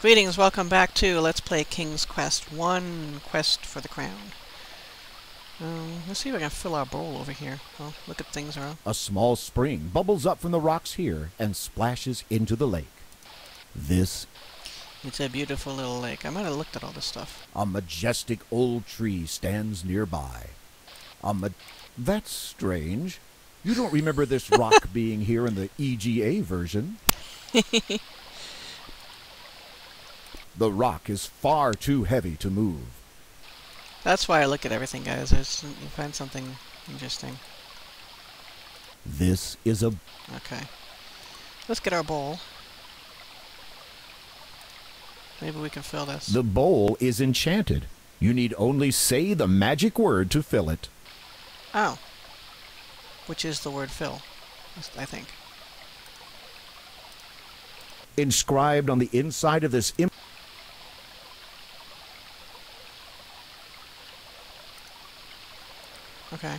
Greetings, welcome back to Let's Play King's Quest 1, Quest for the Crown. Um, let's see if I can fill our bowl over here. Oh, look at things around. A small spring bubbles up from the rocks here and splashes into the lake. This, It's a beautiful little lake. I might have looked at all this stuff. a majestic old tree stands nearby. A ma- That's strange. You don't remember this rock being here in the EGA version. the rock is far too heavy to move. That's why I look at everything, guys. There's, you find something interesting. This is a Okay. Let's get our bowl. Maybe we can fill this. The bowl is enchanted. You need only say the magic word to fill it. Oh. Which is the word fill, I think. Inscribed on the inside of this image. Okay.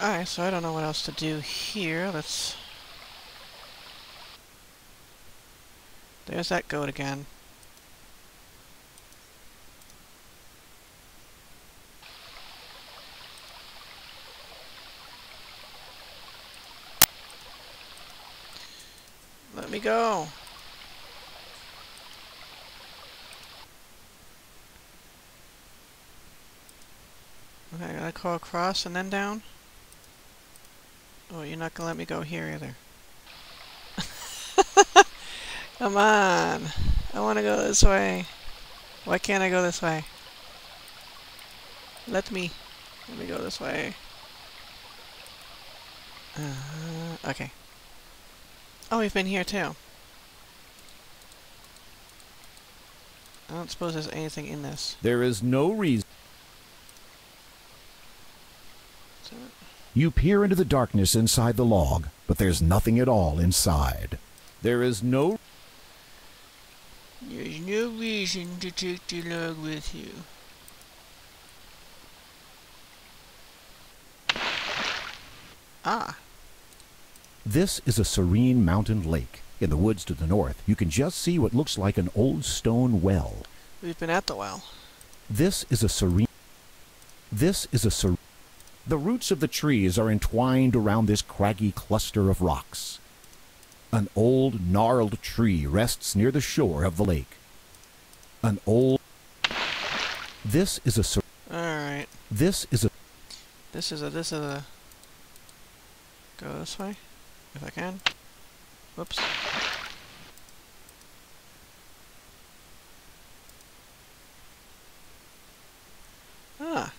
Alright, so I don't know what else to do here. Let's... There's that goat again. Let me go. Okay, I gotta go across and then down? Oh, you're not gonna let me go here either. Come on! I wanna go this way. Why can't I go this way? Let me. Let me go this way. Uh, okay. Oh, we've been here too. I don't suppose there's anything in this. There is no reason. So, You peer into the darkness inside the log, but there's nothing at all inside. There is no. There's no reason to take the log with you. Ah, This is a serene mountain lake. In the woods to the north, you can just see what looks like an old stone well. we've been at the well. This is a serene. This is a ser. The roots of the trees are entwined around this craggy cluster of rocks. An old gnarled tree rests near the shore of the lake. An old. This is a. Alright, This is a. this is a, this is a... Go this way, if I can. Whoops. Ah,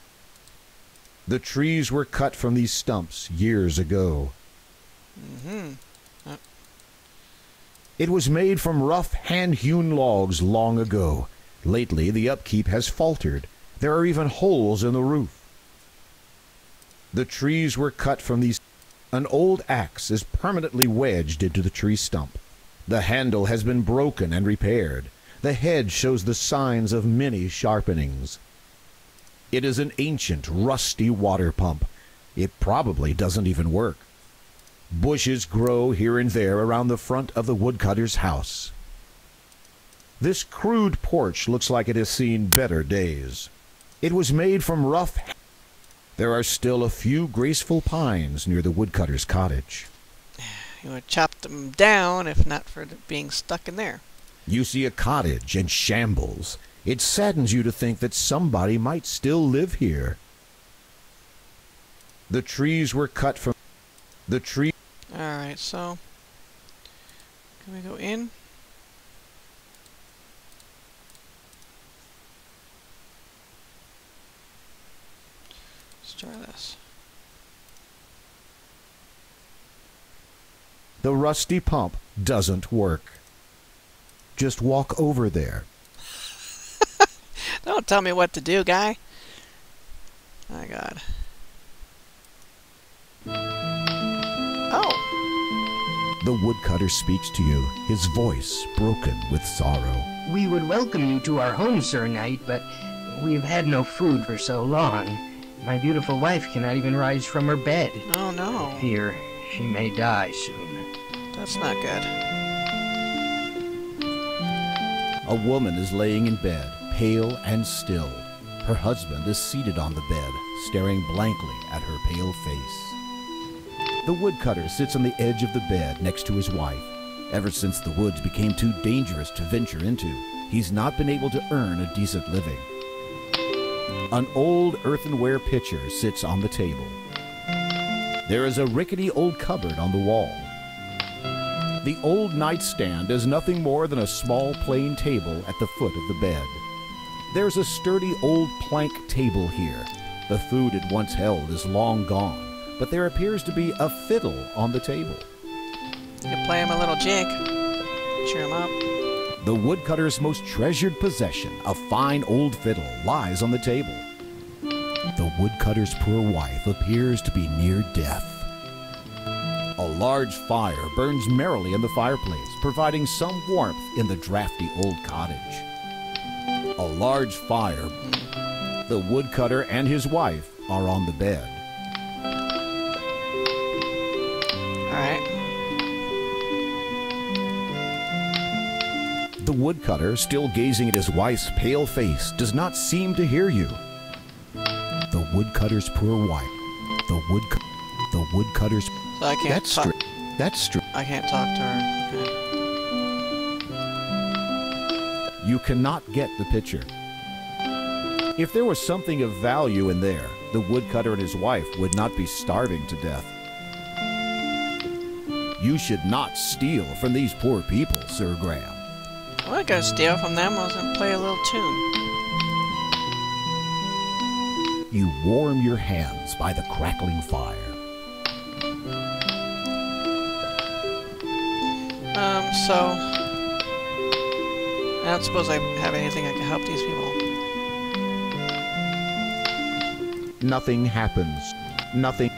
The trees were cut from these stumps years ago. mm-hmm. It was made from rough, hand hewn logs long ago. Lately, the upkeep has faltered. There are even holes in the roof. The trees were cut from these. An old axe is permanently wedged into the tree stump. The handle has been broken and repaired. The head shows the signs of many sharpenings. It is an ancient, rusty water pump. It probably doesn't even work. Bushes grow here and there around the front of the woodcutter's house. This crude porch looks like it has seen better days. It was made from rough. There are still a few graceful pines near the woodcutter's cottage. You would chop them down if not for being stuck in there. You see a cottage in shambles. It saddens you to think that somebody might still live here. The trees were cut from. The tree. Alright, so... Can we go in? Let's try this. The rusty pump doesn't work. Just walk over there. Don't tell me what to do, guy. My god. Oh! The woodcutter speaks to you, his voice broken with sorrow. We would welcome you to our home, Sir Knight, but we've had no food for so long. My beautiful wife cannot even rise from her bed. Oh no. Fear she may die soon. That's not good. A woman is laying in bed, pale and still. Her husband is seated on the bed, staring blankly at her pale face. The woodcutter sits on the edge of the bed next to his wife. Ever since the woods became too dangerous to venture into, he's not been able to earn a decent living. An old earthenware pitcher sits on the table. There is a rickety old cupboard on the wall. The old nightstand is nothing more than a small plain table at the foot of the bed. There's a sturdy old plank table here. The food it once held is long gone, but there appears to be a fiddle on the table. You can play him a little jig. Cheer him up. The woodcutter's most treasured possession, a fine old fiddle, lies on the table. The woodcutter's poor wife appears to be near death. A large fire burns merrily in the fireplace, providing some warmth in the drafty old cottage. A large fire. The woodcutter and his wife are on the bed. Alright. The woodcutter, still gazing at his wife's pale face, does not seem to hear you. The woodcutter's poor wife. The wood. The woodcutter's. So I can't That's str- That's str- I can't talk to her. Okay. You cannot get the picture. If there was something of value in there, the woodcutter and his wife would not be starving to death. You should not steal from these poor people, Sir Graham. I'm not gonna steal from them. I was gonna play a little tune. You warm your hands by the crackling fire. Um, so... I don't suppose I have anything I can help these people. Nothing happens. Nothing.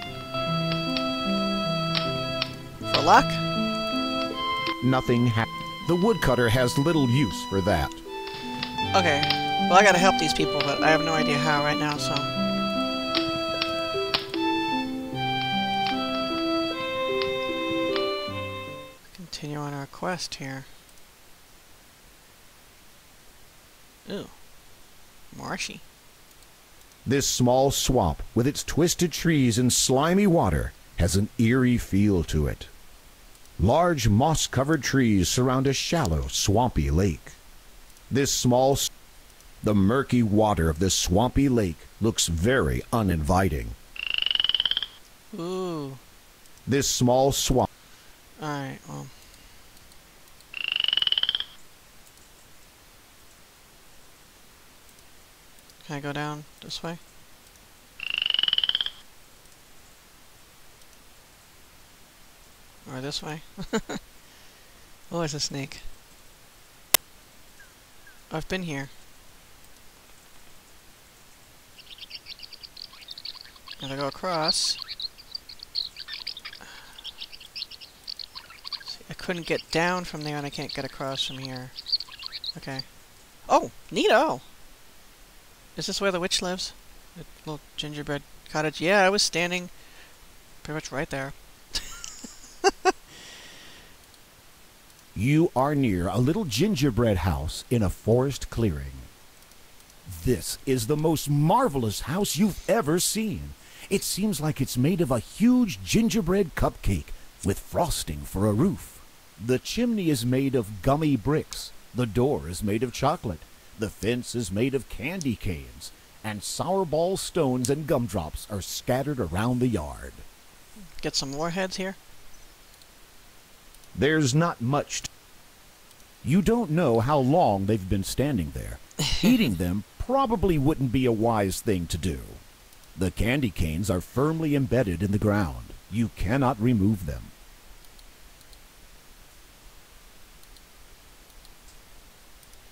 For luck? Nothing happens. The woodcutter has little use for that. Okay. Well, I gotta help these people, but I have no idea how right now, so... Continue on our quest here. Ooh. Marshy. This small swamp, with its twisted trees and slimy water, has an eerie feel to it. Large moss covered trees surround a shallow, swampy lake. This small, the murky water of this swampy lake looks very uninviting. Ooh. This small swamp, Alright, well. Can I go down this way? Or this way? oh, it's a snake. I've been here. Gotta go across. See, I couldn't get down from there and I can't get across from here. Okay. Oh, neato! Is this where the witch lives? The little gingerbread cottage? Yeah, I was standing pretty much right there. you are near a little gingerbread house in a forest clearing. This is the most marvelous house you've ever seen. It seems like it's made of a huge gingerbread cupcake with frosting for a roof. The chimney is made of gummy bricks. The door is made of chocolate. The fence is made of candy canes. And sour ball stones and gumdrops are scattered around the yard. Get some warheads here? There's not much. you don't know how long they've been standing there. Eating them probably wouldn't be a wise thing to do. The candy canes are firmly embedded in the ground. You cannot remove them.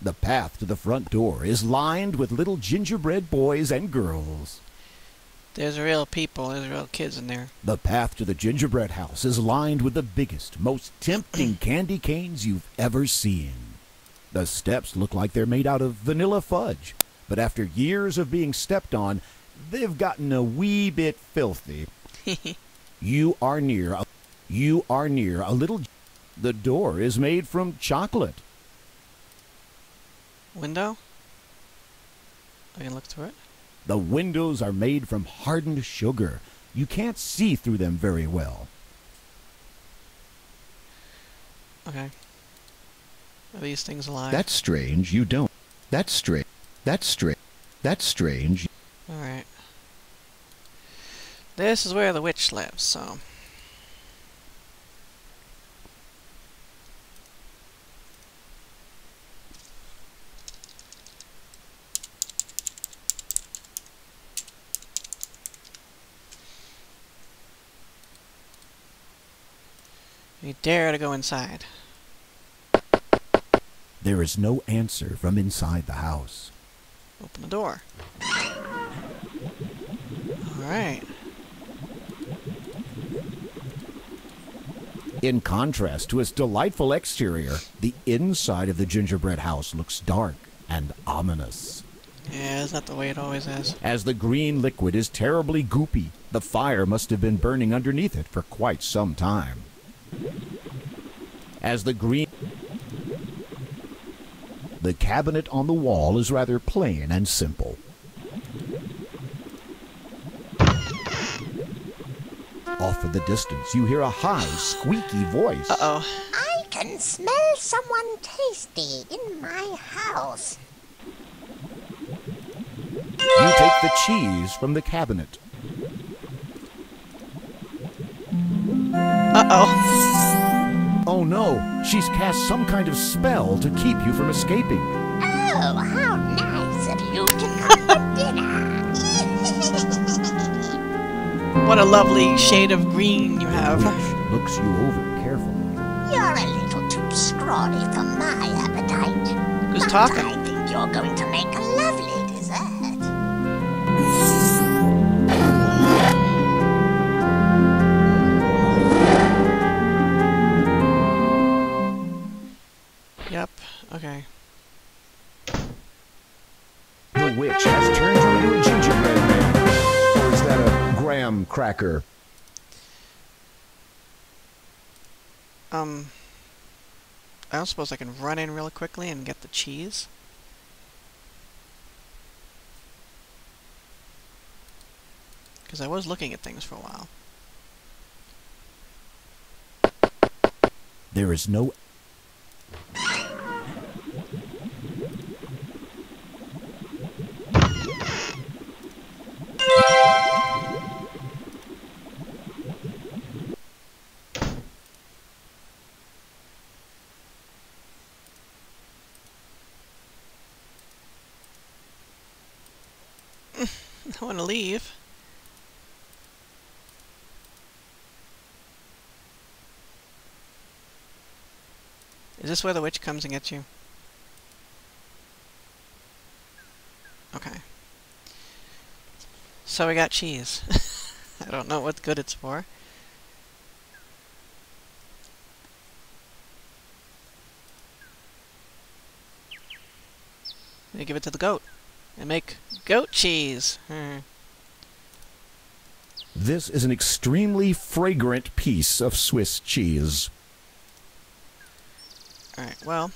The path to the front door is lined with little gingerbread boys and girls. There's real people, there's real kids in there. The path to the gingerbread house is lined with the biggest, most tempting candy canes you've ever seen. The steps look like they're made out of vanilla fudge, but after years of being stepped on, they've gotten a wee bit filthy. You are near a, you are near a little the door is made from chocolate. Window? I can look through it. The windows are made from hardened sugar. You can't see through them very well. Okay. Are these things alive? That's strange. You don't. That's strange. That's strange. That's strange. Alright. This is where the witch lives, so... dare to go inside. There is no answer from inside the house. Open the door. Alright. In contrast to its delightful exterior, the inside of the gingerbread house looks dark and ominous. Yeah, is that the way it always is? As the green liquid is terribly goopy, the fire must have been burning underneath it for quite some time. As the green the cabinet on the wall is rather plain and simple. Off in the distance, you hear a high, squeaky voice. Uh-oh. I can smell someone tasty in my house. You take the cheese from the cabinet. Uh-oh. Oh no, she's cast some kind of spell to keep you from escaping. Oh, how nice of you to come for dinner. What a lovely shade of green you have. Witch looks you over carefully. You're a little too scrawny for my appetite. Who's but talking? I think you're going to make a cracker? Um... I don't suppose I can run in real quickly and get the cheese? Because I was looking at things for a while. There is no want to leave. Is this where the witch comes and gets you? Okay. So we got cheese. I don't know what good it's for. We give it to the goat and make goat cheese. Hmm. This is an extremely fragrant piece of Swiss cheese. Alright, well.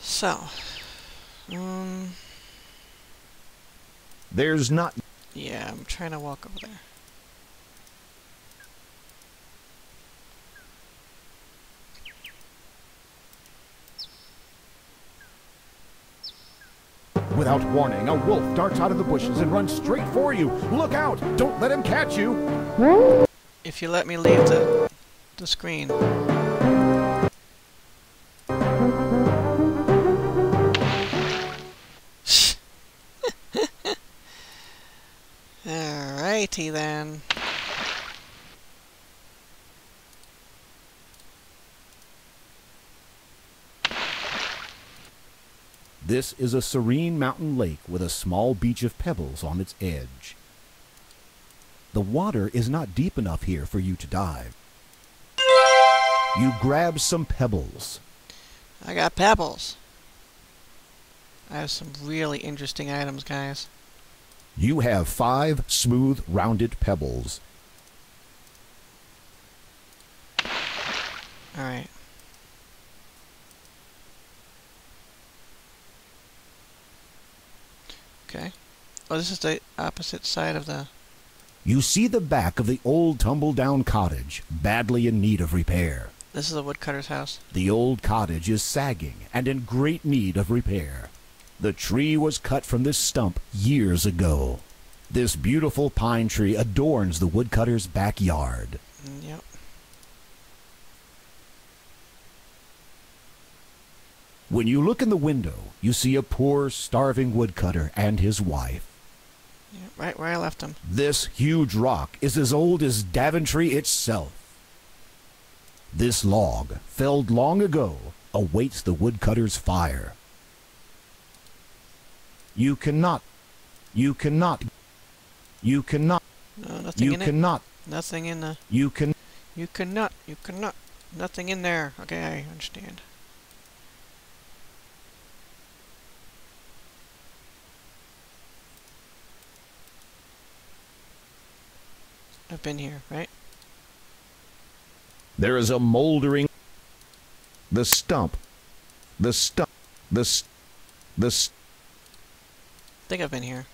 So. Um, There's not yeah, I'm trying to walk over there. Without warning, a wolf darts out of the bushes and runs straight for you. Look out! Don't let him catch you! If you let me leave the the screen. Alrighty then. This is a serene mountain lake with a small beach of pebbles on its edge. The water is not deep enough here for you to dive. You grab some pebbles. I got pebbles. I have some really interesting items, guys. You have five smooth, rounded pebbles. Alright. Okay. Oh, this is the opposite side of the... You see the back of the old tumble-down cottage, badly in need of repair. This is the woodcutter's house. The old cottage is sagging and in great need of repair. The tree was cut from this stump years ago. This beautiful pine tree adorns the woodcutter's backyard. Mm, Yep. When you look in the window, you see a poor, starving woodcutter and his wife. yep. Right where I left him. This huge rock is as old as Daventry itself. This log, felled long ago, awaits the woodcutter's fire. You cannot, you cannot, you cannot, No, nothing you in it. cannot, Nothing in the... you can. You cannot. You cannot. Nothing in there. Okay, I understand. I've been here, right? There is a moldering. The stump, the stump, the st- the st- I think I've been here.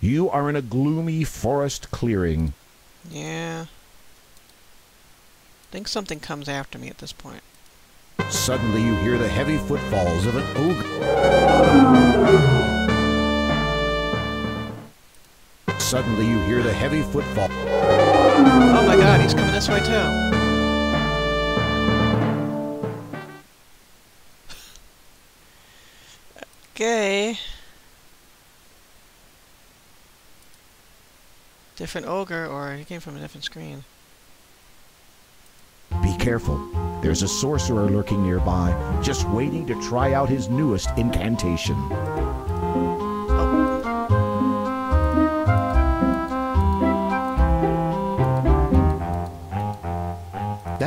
You are in a gloomy forest clearing. Yeah. I think something comes after me at this point. Suddenly you hear the heavy footfalls of an ogre. Suddenly you hear the heavy footfall. Oh my god, he's coming this way too. Okay. Different ogre, or he came from a different screen. Be careful. There's a sorcerer lurking nearby, just waiting to try out his newest incantation.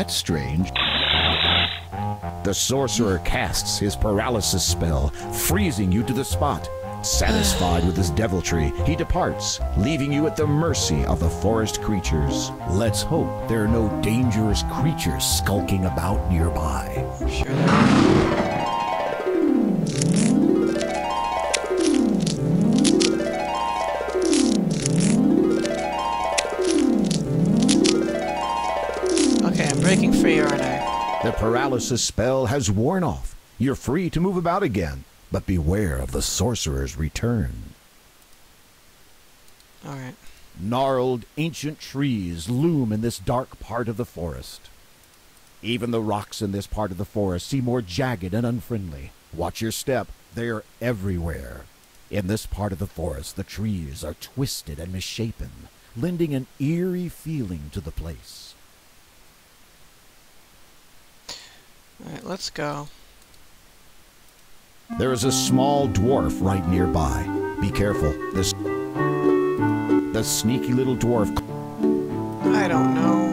Strange. The sorcerer casts his paralysis spell, freezing you to the spot. Satisfied with his deviltry, he departs, leaving you at the mercy of the forest creatures. Let's hope there are no dangerous creatures skulking about nearby. Sure paralysis spell has worn off. You're free to move about again, but beware of the sorcerer's return. Alright. Gnarled, ancient trees loom in this dark part of the forest. Even the rocks in this part of the forest seem more jagged and unfriendly. Watch your step, they're everywhere. In this part of the forest, the trees are twisted and misshapen, lending an eerie feeling to the place. Alright, let's go. There is a small dwarf right nearby. Be careful. This the sneaky little dwarf I don't know.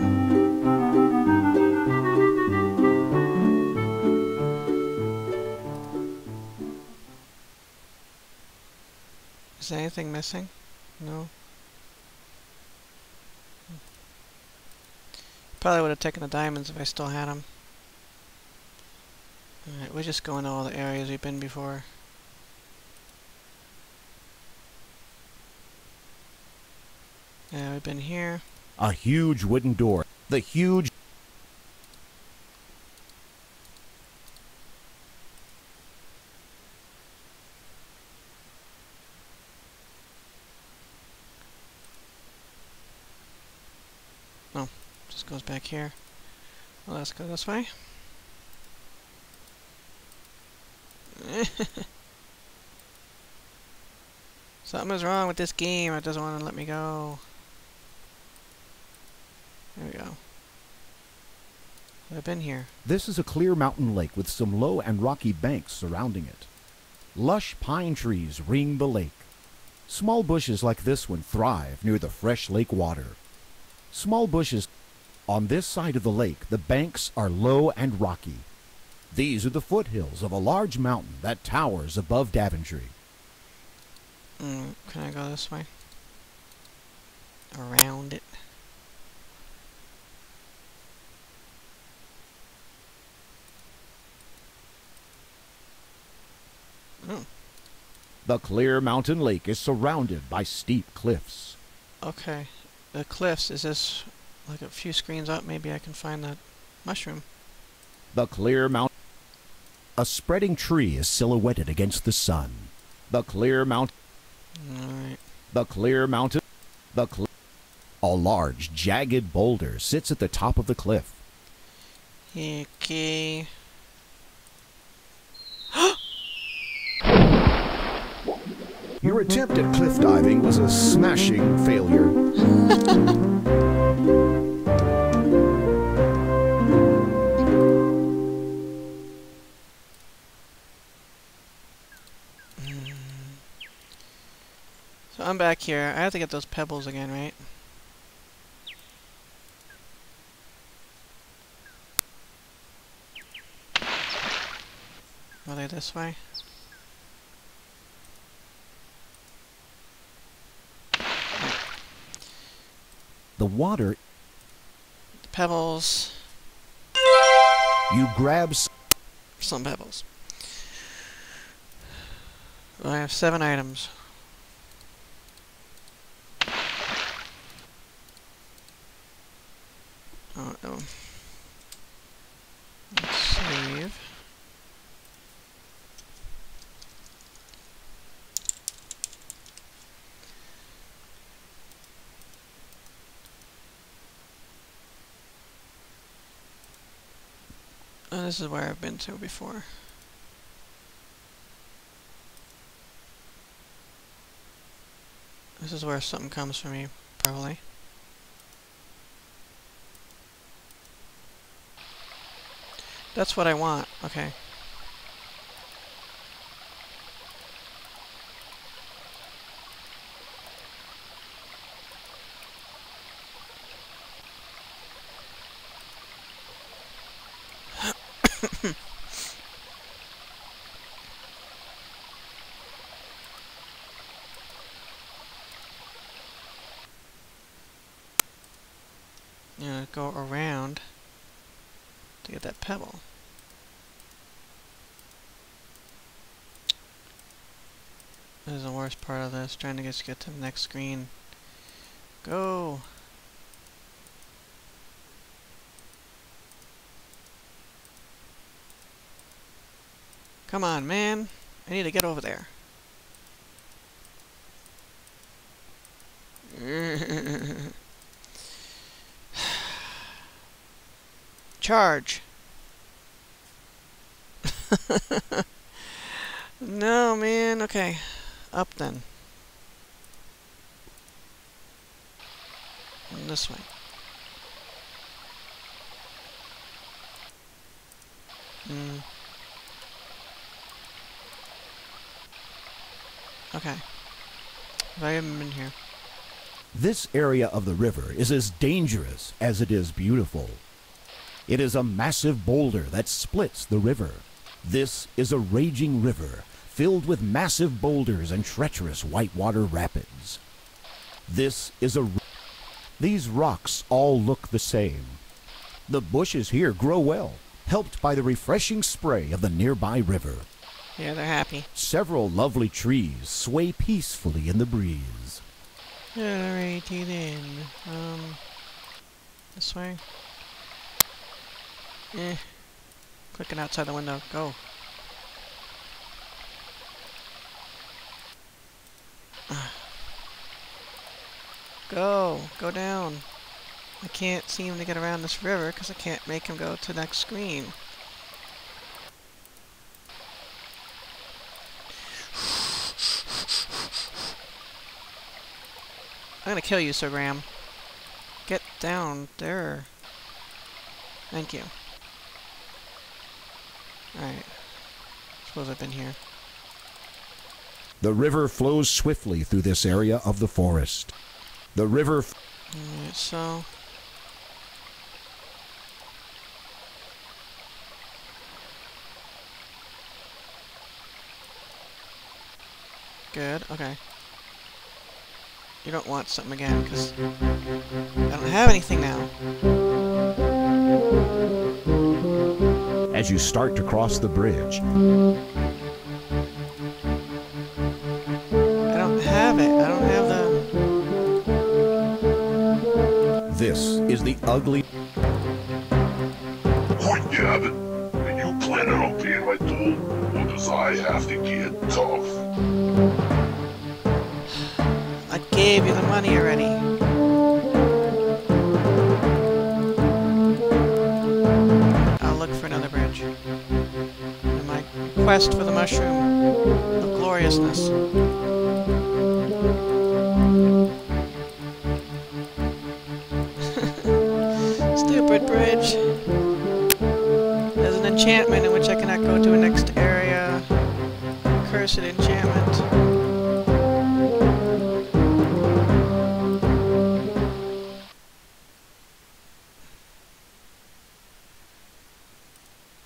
Is anything missing? No. Probably would have taken the diamonds if I still had them. Alright, we're just going to all the areas we've been before. Yeah, we've been here. a huge wooden door. The huge No, Just goes back here. Well, let's go this way. Something is wrong with this game. It doesn't want to let me go. There we go. I've been here. This is a clear mountain lake with some low and rocky banks surrounding it. Lush pine trees ring the lake. Small bushes like this one thrive near the fresh lake water. Small bushes on this side of the lake, the banks are low and rocky. These are the foothills of a large mountain that towers above Daventry. Mm, can I go this way? Around it. Mm. The clear mountain lake is surrounded by steep cliffs. Okay. The cliffs, is this like a few screens up? Maybe I can find that mushroom. The clear mountain. A spreading tree is silhouetted against the sun. The clear mount. The clear mountain. The cl- A large, jagged boulder sits at the top of the cliff. Okay. Your attempt at cliff diving was a smashing failure. I'm back here. I have to get those pebbles again, right? Are they this way? The water, The pebbles. you grab s- Some pebbles. I have seven items. Oh. Let's save. Oh, this is where I've been to before. This is where something comes for me, probably. That's what I want. Okay. You know, go around to get that pebble. This is the of trying to just get to the next screen. Go! Come on, man! I need to get over there. Charge! no, man. Okay. Up then. This way. Hmm. Okay. I even been here? This area of the river is as dangerous as it is beautiful. It is a massive boulder that splits the river. This is a raging river filled with massive boulders and treacherous whitewater rapids. This is a. These rocks all look the same. The bushes here grow well, helped by the refreshing spray of the nearby river. Yeah, they're happy. Several lovely trees sway peacefully in the breeze. Alrighty then. Um, this way. Eh. Clicking outside the window. Go. Go. Go down. I can't seem to get around this river because I can't make him go to the next screen. I'm gonna kill you, Sir Graham. Get down there. Thank you. Alright. Suppose I've been here. The river flows swiftly through this area of the forest. The river Alright, so... Good, okay. You don't want something again, because I don't have anything now. as you start to cross the bridge. Is ugly. Point Cabot, are you planning on being my tool, or does I have to get tough? I gave you the money already. I'll look for another bridge. In my quest for the mushroom of gloriousness. Bridge. There's an enchantment in which I cannot go to a next area. Cursed enchantment.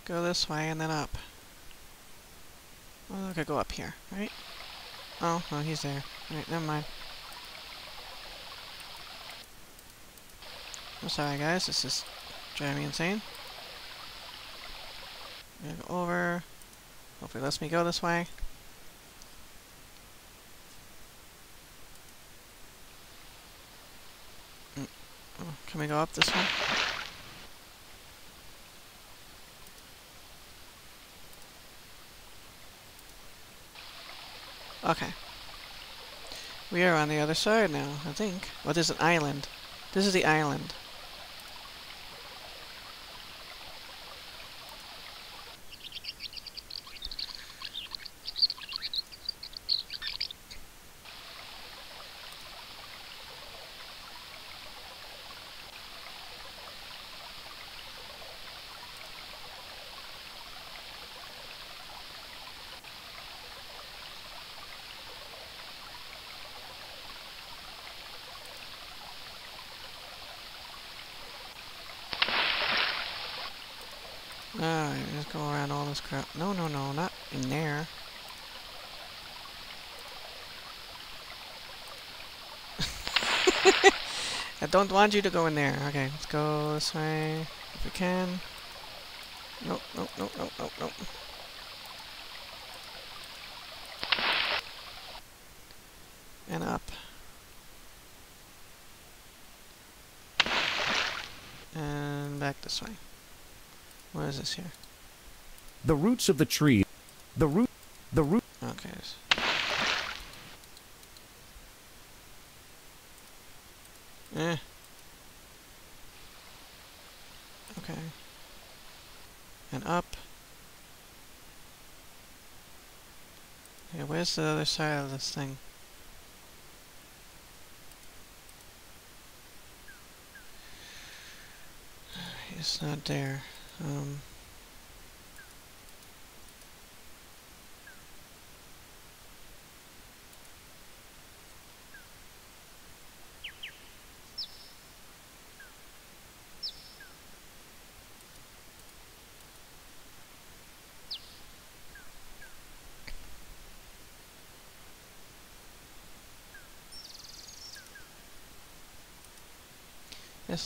Go this way and then up. Oh, I could go up here, right? Oh, no, he's there. Right, never mind. I'm sorry, guys. This is driving me insane. I'm gonna go over. Hopefully, it lets me go this way. Mm, oh, Can we go up this one? Okay. We are on the other side now, I think. Oh, there's an island. This is the island. Alright, just go around all this crap. No, no, no, not in there. I don't want you to go in there. Okay, let's go this way if we can. Nope, nope, nope, nope, nope, nope. And up. And back this way. What is this here? The roots of the tree. The root. The root. Okay. Eh. Okay. And up. Okay, where's the other side of this thing? It's not there. Um.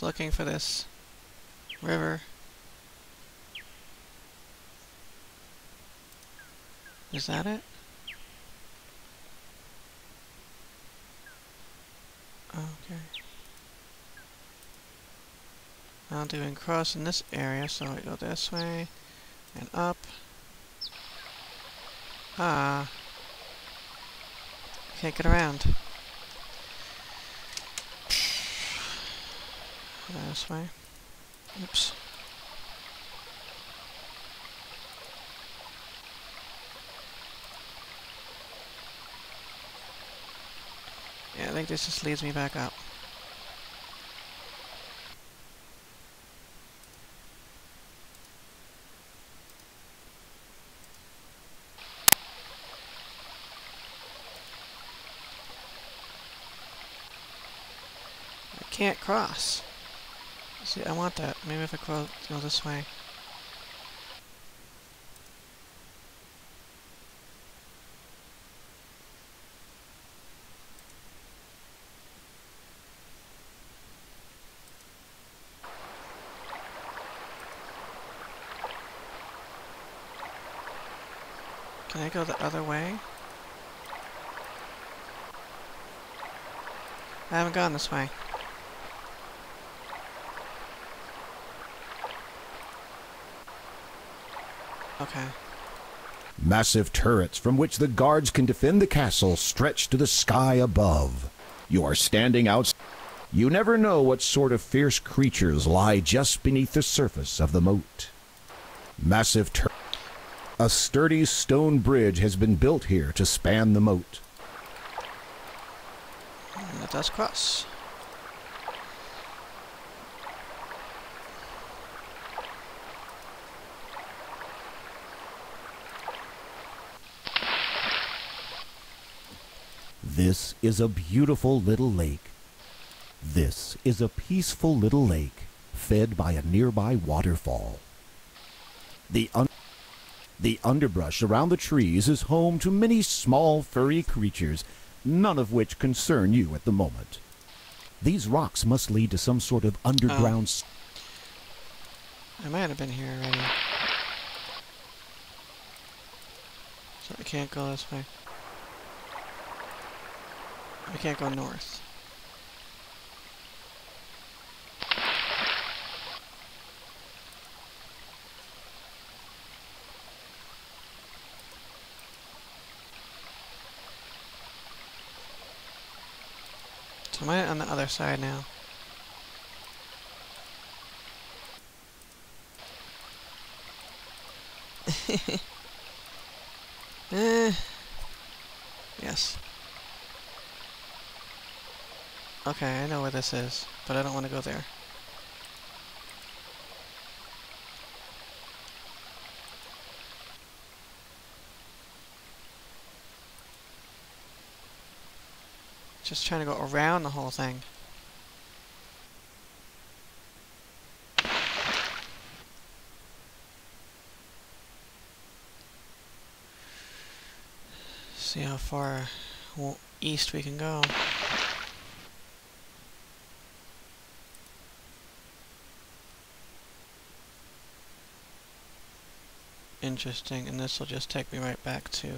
Looking for this river. Is that it? Okay. I'll do cross in this area, so I go this way and up. Ah. Can't get around. This way. Oops. Yeah, I think this just leads me back up. I can't cross. See, I want that. Maybe if I go, go this way. Can I go the other way? I haven't gone this way. Okay. Massive turrets from which the guards can defend the castle stretch to the sky above. You are standing out. You never know what sort of fierce creatures lie just beneath the surface of the moat. Massive tur- A sturdy stone bridge has been built here to span the moat. Let us cross. This is a beautiful little lake. This is a peaceful little lake fed by a nearby waterfall. The, un- the underbrush around the trees is home to many small furry creatures, none of which concern you at the moment. These rocks must lead to some sort of underground. Oh. I might have been here already. So I can't go this way. We can't go north. So am I on the other side now? Eh. Yes. Okay, I know where this is, but I don't want to go there. Just trying to go around the whole thing. See how far east we can go. Interesting, and this will just take me right back to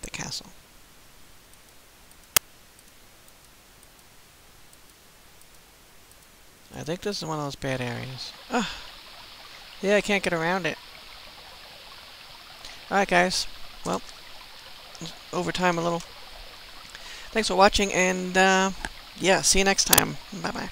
the castle. I think this is one of those bad areas. Ah, yeah, I can't get around it. Alright guys, well, overtime a little. Thanks for watching, and uh, yeah, see you next time. Bye-bye.